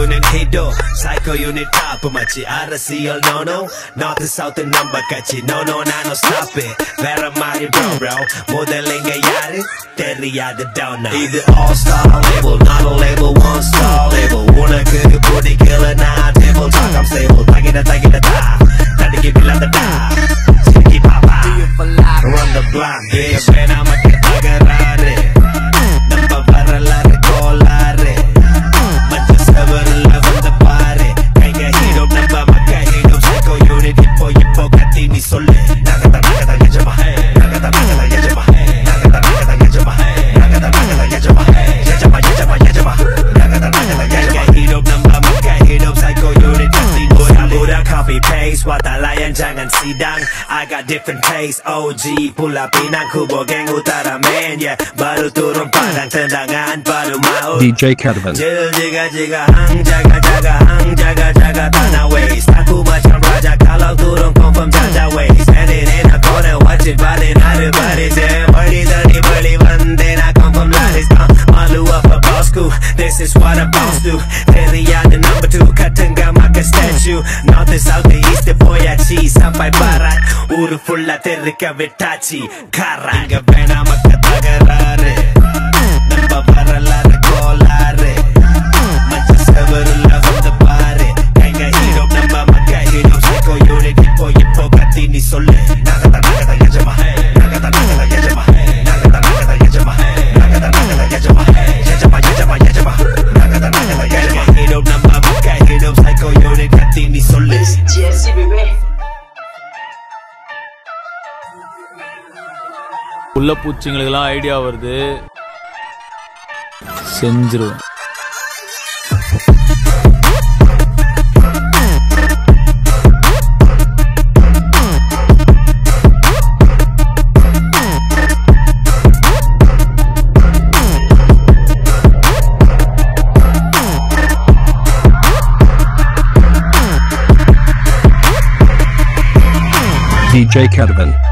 unit hito Psycho unit top machi RCL no no North south number kachi no no no stop it Vera mari bro bro Modeling a yari Teriyada down now Either all star level not a level 장한 시당 I got different taste OG Pulau Pinang kubogeng utara man Yeah baru turun padang tendangan baru DJ Kevin Jil jaga jaga hang jaga jaga hang jaga jaga tanah waste Aku macam raja kalau Standing in a corner watching body 나를 바리제 멀리더니 멀리 왔는데 나 confirm light is gone 마루 아파 boss This is what I boss do 대리야 number two 같은 감옥의 statue North and south east the வச்சாச்சு சம்பை farad ஊரு ஃபுல்லா தெருக்க விட்டாச்சு காரா இங்க வேணாமக்க தகரா உள்ள எல்லாம் idea வருது செஞ்சிருவேன் DJ Caravan.